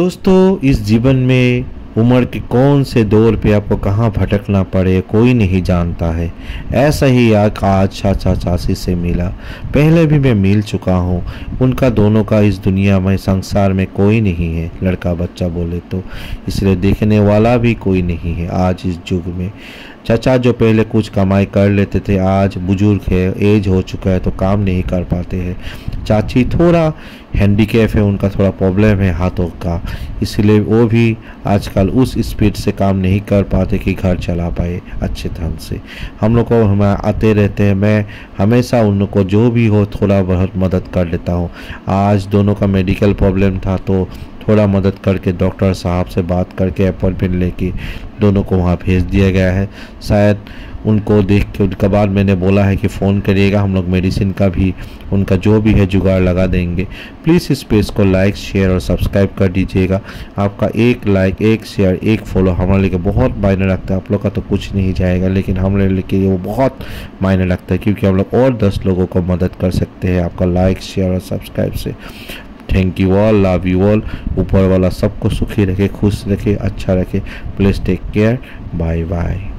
दोस्तों, इस जीवन में उम्र के कौन से दौर पे आपको कहाँ भटकना पड़े, कोई नहीं जानता है। ऐसा ही आज चाचा चाची से मिला। पहले भी मैं मिल चुका हूँ। उनका दोनों का इस दुनिया में, संसार में कोई नहीं है। लड़का बच्चा बोले तो इसलिए देखने वाला भी कोई नहीं है आज इस युग में। चाचा जो पहले कुछ कमाई कर लेते थे, आज बुज़ुर्ग है, एज हो चुका है तो काम नहीं कर पाते हैं। चाची थोड़ा हैंडीकैप है, उनका थोड़ा प्रॉब्लम है हाथों का। इसलिए वो भी आजकल उस स्पीड से काम नहीं कर पाते कि घर चला पाए अच्छे ढंग से। हम लोग को हम आते रहते हैं, मैं हमेशा उन लोग को जो भी हो थोड़ा बहुत मदद कर लेता हूँ। आज दोनों का मेडिकल प्रॉब्लम था तो थोड़ा मदद करके डॉक्टर साहब से बात करके अपॉइंटमेंट लेके दोनों को वहाँ भेज दिया गया है। शायद उनको देख के उनके बाद मैंने बोला है कि फ़ोन करिएगा, हम लोग मेडिसिन का भी, उनका जो भी है जुगाड़ लगा देंगे। प्लीज़ इस पेज को लाइक, शेयर और सब्सक्राइब कर दीजिएगा। आपका एक लाइक, एक शेयर, एक फॉलो हमारे लिए बहुत मायने रखता है। आप लोग का तो कुछ नहीं जाएगा, लेकिन हमारे लिए वो बहुत मायने रखता है, क्योंकि हम लोग और दस लोगों को मदद कर सकते हैं आपका लाइक, शेयर और सब्सक्राइब से। Thank you all love you all ऊपर वाला सबको सुखी रखे, खुश रखे अच्छा रखे। Please take care bye bye